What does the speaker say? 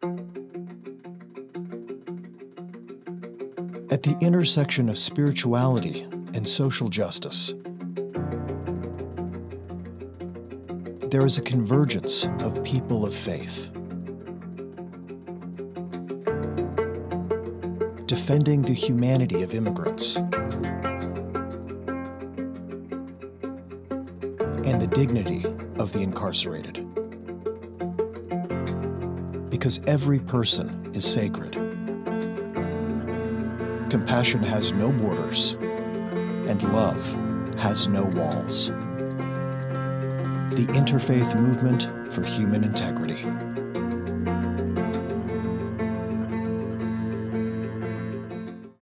At the intersection of spirituality and social justice, there is a convergence of people of faith. Defending the humanity of immigrants and the dignity of the incarcerated. Because every person is sacred. Compassion has no borders, and love has no walls. The Interfaith Movement for Human Integrity.